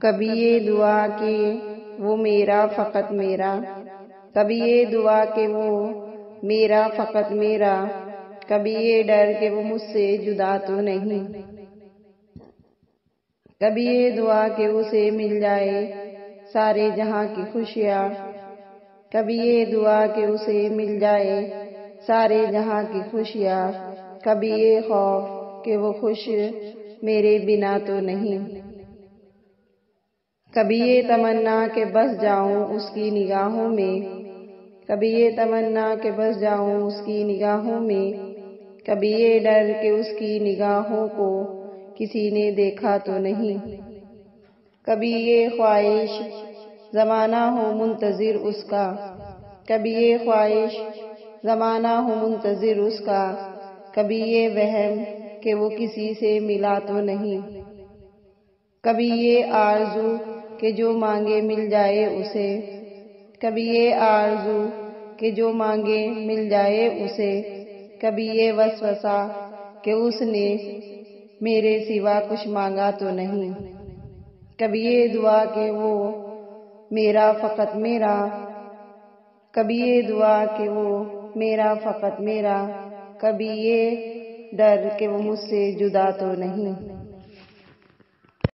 कभी ये दुआ कि वो मेरा फकत मेरा। कभी ये दुआ कि वो मेरा फकत मेरा। कभी ये डर के वो मुझसे जुदा तो नहीं। कभी ये दुआ कि उसे मिल जाए सारे जहाँ की खुशियाँ। कभी ये दुआ कि उसे मिल जाए सारे जहाँ की खुशियाँ। कभी ये खौफ कि वो खुश मेरे बिना तो नहीं। कभी ये तमन्ना के बस जाऊँ उसकी निगाहों में। कभी ये तमन्ना के बस जाऊँ उसकी निगाहों में। कभी ये डर के उसकी निगाहों को किसी ने देखा तो नहीं। कभी ये ख्वाहिश जमाना हो मुंतजिर उसका। कभी ये ख्वाहिश जमाना हो मुंतजिर उसका। कभी ये वहम कि वो किसी से मिला तो नहीं। कभी ये आरज़ू कि जो मांगे मिल जाए उसे। कभी ये आरज़ू कि जो मांगे मिल जाए उसे। कभी ये वसवसा कि उसने मेरे सिवा कुछ मांगा तो नहीं। कभी ये दुआ कि वो मेरा फकत मेरा। कभी ये दुआ कि वो मेरा फकत मेरा। कभी ये डर कि वो मुझसे जुदा तो नहीं।